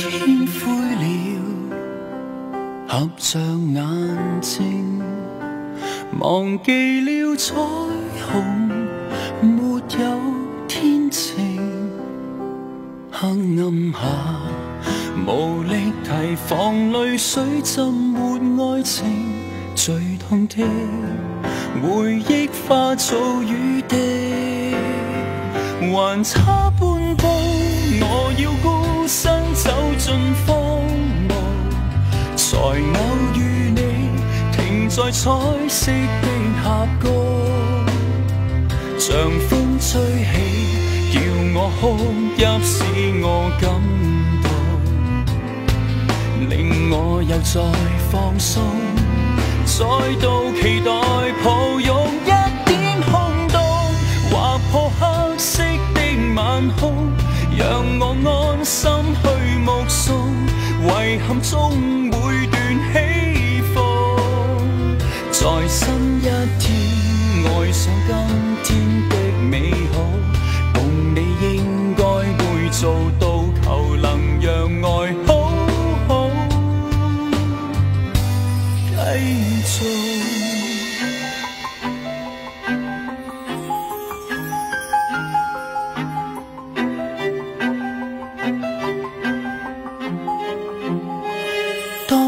天灰了，合上眼睛，忘记了彩虹，没有天晴。黑暗下，无力提防泪水浸没爱情，最痛的回忆化做雨滴。还差半步，我要孤身走进荒漠，才偶遇你，停在彩色的峡谷。像风吹起，叫我哭泣，使我感动，令我又再放松，再度期待。心去目送，遗憾终会断起伏。在新一天，爱上今天的美好，共你应该会做到，求能让爱好好继续。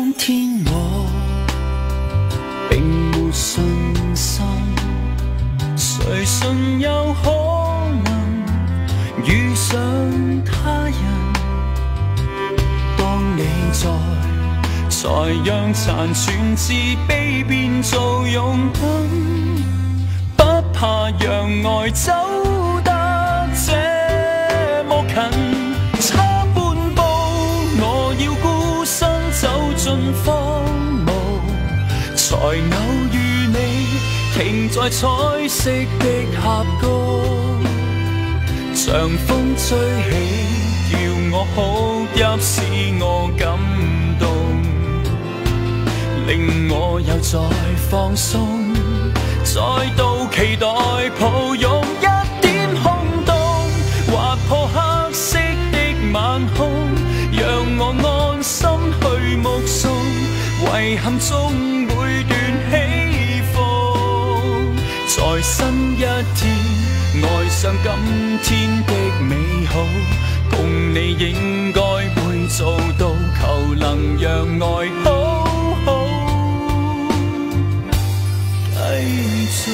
当天我并没信心，谁信有可能遇上他人？当你在，才让残存自卑变做勇敢，不怕让爱走。才偶遇你，停在彩色的峡谷，像风吹起，叫我哭泣，使我感动，令我又再放松，再度期待抱拥。遗憾中每段起风，在新一天爱上今天的美好，共你应该会做到，求能让爱好好继续。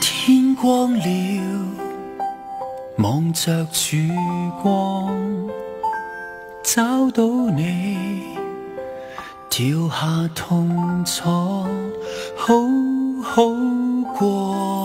天光了。望着曙光，找到你，跳下痛楚，好好过。